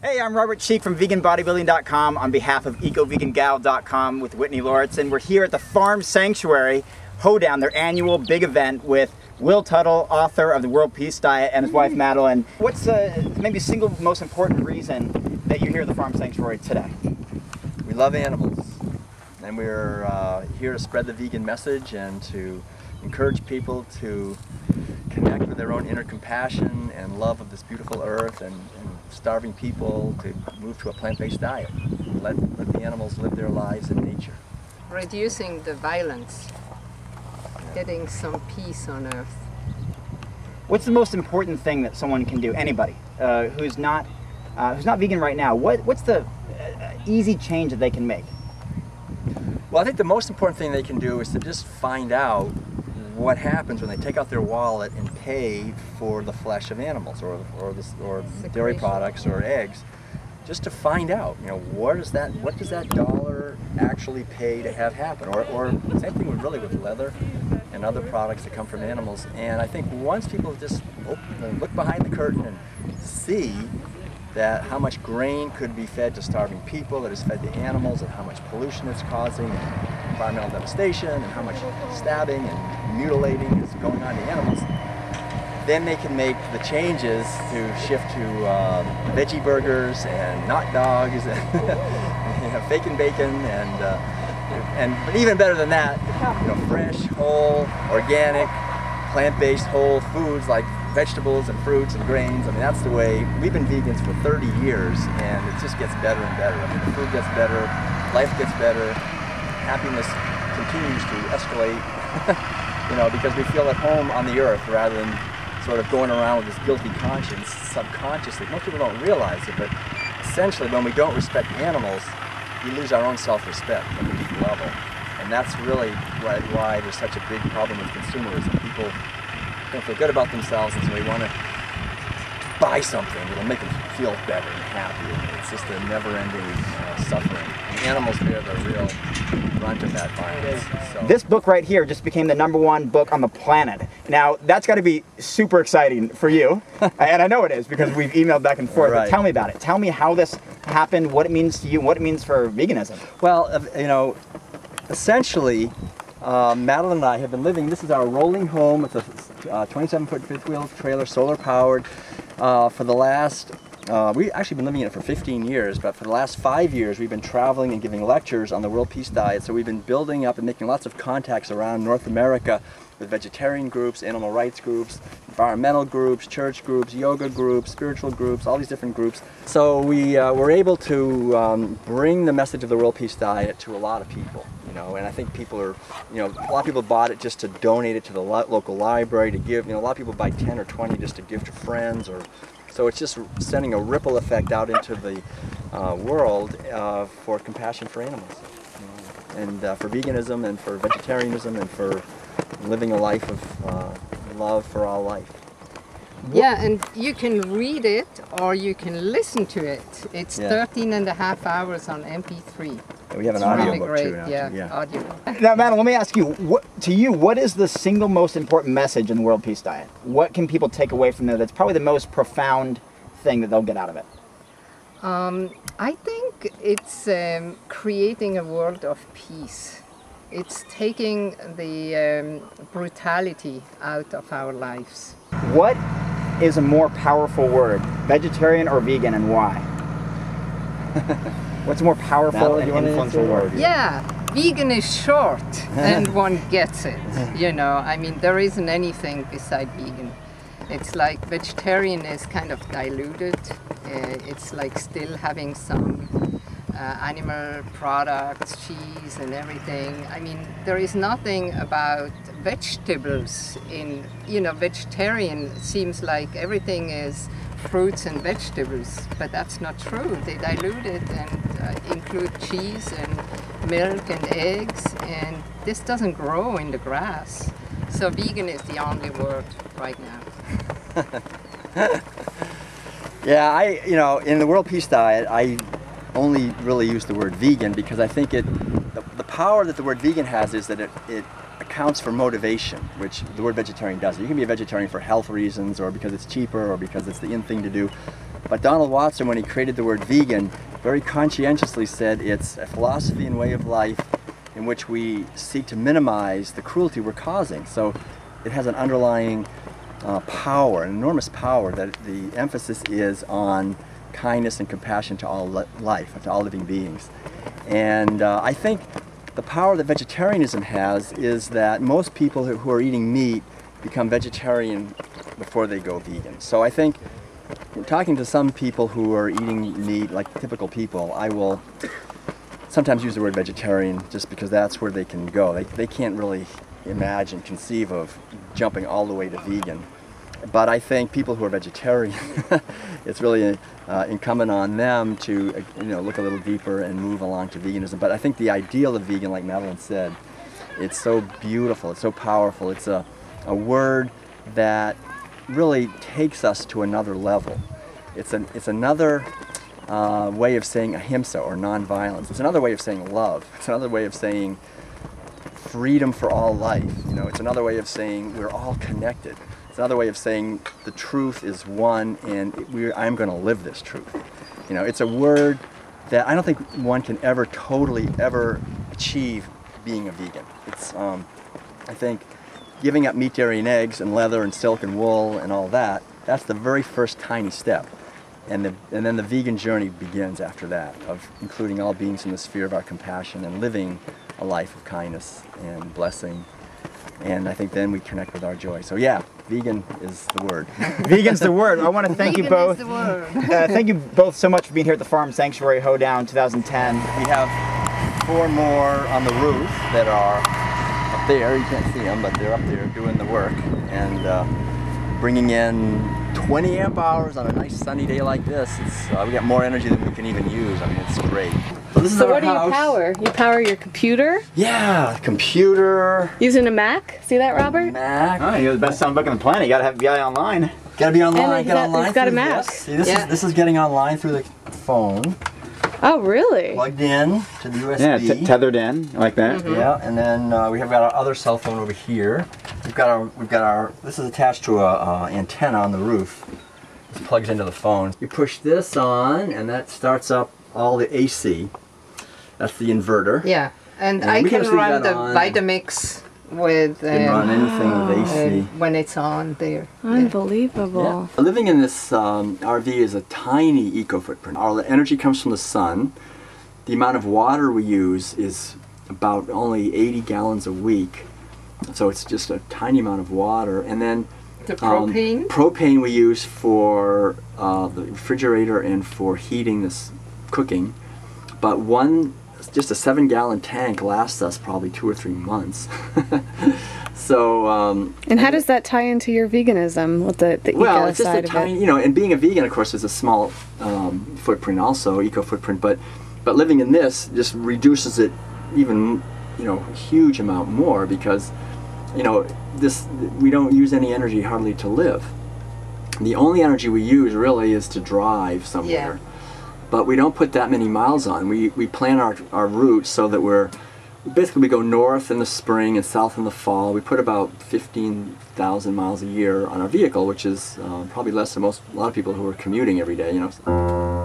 Hey, I'm Robert Cheeke from veganbodybuilding.com on behalf of ecovegangal.com with Whitney Lauritsen. We're here at the Farm Sanctuary Hoedown, their annual big event with Will Tuttle, author of the World Peace Diet, and his wife Madeleine. What's the maybe single most important reason that you're here at the Farm Sanctuary today? We love animals, and we're uh, here to spread the vegan message and to encourage people to connect with their own inner compassion and love of this beautiful earth and, and starving people to move to a plant-based diet. Let, let the animals live their lives in nature. Reducing the violence, getting some peace on earth. What's the most important thing that someone can do, anybody, uh, who's not uh, who's not vegan right now? What, what's the uh, easy change that they can make? Well, I think the most important thing they can do is to just find out what happens when they take out their wallet and pay for the flesh of animals or, or, this, or dairy products or eggs just to find out, you know, what is that, what does that dollar actually pay to have happen? Or, or same thing with really with leather and other products that come from animals. And I think once people just open, look behind the curtain and see that how much grain could be fed to starving people that is fed to animals and how much pollution it's causing environmental devastation and how much stabbing and mutilating is going on to animals, then they can make the changes to shift to um, veggie burgers and not dogs and you know, bacon bacon and uh, and but even better than that, you know, fresh, whole, organic, plant-based whole foods like vegetables and fruits and grains. I mean, that's the way we've been vegans for 30 years, and it just gets better and better. I mean, the food gets better, life gets better, happiness continues to escalate. you know, because we feel at home on the earth rather than sort of going around with this guilty conscience subconsciously. Most people don't realize it, but essentially, when we don't respect animals, we lose our own self-respect at a deep level. And that's really why, why there's such a big problem with consumerism. People don't feel good about themselves, and so they want to buy something that'll make them feel better and happy. And it's just a never-ending uh, suffering. And animals bear the real brunt of that violence. So. This book right here just became the number one book on the planet. Now, that's got to be super exciting for you, and I know it is because we've emailed back and forth. Right. But tell me about it. Tell me how this happened, what it means to you, what it means for veganism. Well, uh, you know, essentially, uh, Madeleine and I have been living, this is our rolling home. It's a uh, 27 foot fifth wheel trailer, solar powered, uh, for the last, uh, we've actually been living in it for 15 years, but for the last five years we've been traveling and giving lectures on the World Peace Diet. So we've been building up and making lots of contacts around North America with vegetarian groups, animal rights groups, environmental groups, church groups, yoga groups, spiritual groups, all these different groups. So we uh, were able to um, bring the message of the World Peace Diet to a lot of people, know, and I think people are, you know, a lot of people bought it just to donate it to the lo local library, to give, you know, a lot of people buy 10 or 20 just to give to friends or so it's just sending a ripple effect out into the uh, world uh, for compassion for animals, you know, and uh, for veganism and for vegetarianism and for living a life of uh, love for all life. Yeah, and you can read it or you can listen to it. It's Yeah. 13 and a half hours on MP3. And we have an It's audio really book great. too now. yeah, yeah. audio. Now, Madeleine, let me ask you, what, to you, what is the single most important message in the World Peace Diet? What can people take away from there that's probably the most profound thing that they'll get out of it? Um, I think it's um, creating a world of peace. It's taking the um, brutality out of our lives. What is a more powerful word, vegetarian or vegan, and why? What's more powerful Madeleine, and you wanna influential answer? word? Yeah, vegan is short and one gets it. You know, I mean, there isn't anything beside vegan. It's like vegetarian is kind of diluted. Uh, it's like still having some uh, animal products, cheese and everything. I mean, there is nothing about vegetables in, you know, vegetarian seems like everything is fruits and vegetables, but that's not true. They dilute it and uh, include cheese and milk and eggs, and this doesn't grow in the grass. So vegan is the only word right now. Yeah, I, you know, in the World Peace Diet, I only really use the word vegan because I think it, the, the power that the word vegan has is that it, it accounts for motivation, which the word vegetarian doesn't. You can be a vegetarian for health reasons or because it's cheaper or because it's the in thing to do. But Donald Watson, when he created the word vegan, very conscientiously said it's a philosophy and way of life in which we seek to minimize the cruelty we're causing. So it has an underlying uh, power, an enormous power, that the emphasis is on kindness and compassion to all li- life, to all living beings. And uh, I think the power that vegetarianism has is that most people who, are eating meat become vegetarian before they go vegan. So I think talking to some people who are eating meat, like typical people, I will sometimes use the word vegetarian just because that's where they can go. They, they can't really imagine, conceive of jumping all the way to vegan. But I think people who are vegetarian, it's really uh, incumbent on them to you know look a little deeper and move along to veganism. But I think the ideal of vegan, like Madeleine said, it's so beautiful, it's so powerful. It's a, a word that really takes us to another level. It's, an, it's another uh, way of saying ahimsa or nonviolence. It's another way of saying love. It's another way of saying freedom for all life. You know, it's another way of saying we're all connected. It's another way of saying the truth is one and I'm going to live this truth. You know, it's a word that I don't think one can ever totally ever achieve being a vegan. It's um, I think giving up meat, dairy, and eggs, and leather, and silk, and wool, and all that, that's the very first tiny step. And, the, and then the vegan journey begins after that, of including all beings in the sphere of our compassion and living a life of kindness and blessing. And I think then we connect with our joy. So yeah, vegan is the word. Vegan's the word. I want to thank you Vegan is both. the word. Uh, thank you both so much for being here at the Farm Sanctuary Hoedown 2010. We have four more on the roof that are up there. You can't see them, but they're up there doing the work and uh, bringing in 20 amp hours on a nice sunny day like this. It's, uh, we got more energy than we can even use. I mean, it's great. So this is So our what do you power? You power your computer Yeah, computer, using a Mac. See that, Robert? Mac. Oh, you're the best sound book on the planet. You gotta have the guy online. Gotta be online. And it's Get got- online it's got a through map. This. See, this Yeah. is this is getting online through the phone, Oh, really? plugged in to the USB. Yeah, t- tethered in like that. Yeah, and then uh, we have got our other cell phone over here. We've got our we've got our this is attached to a uh, antenna on the roof. This plugs into the phone. You push this on, and that starts up all the AC. That's the inverter. Yeah, and And I can can run the on. Vitamix with You can run um, anything with AC. when it's on there. Unbelievable. Yeah. Living in this um, RV is a tiny eco footprint. Our energy comes from the sun. The amount of water we use is about only 80 gallons a week. So it's just a tiny amount of water. And then The um, propane. propane we use for uh, the refrigerator and for heating this cooking. But one, just a seven gallon tank lasts us probably two or three months. so um, And how does that tie into your veganism with the, the well, eco it's just a side of tiny, it? you know, and being a vegan, of course, is a small um, footprint, also eco footprint. But but living in this just reduces it even, you know, a huge amount more because, you know, this we don't use any energy hardly to live. The only energy we use really is to drive somewhere. But we don't put that many miles on. We we plan our our routes so that we're basically we go north in the spring and south in the fall. We put about 15,000 miles a year on our vehicle, which is uh, probably less than most a lot of people who are commuting every day. You know.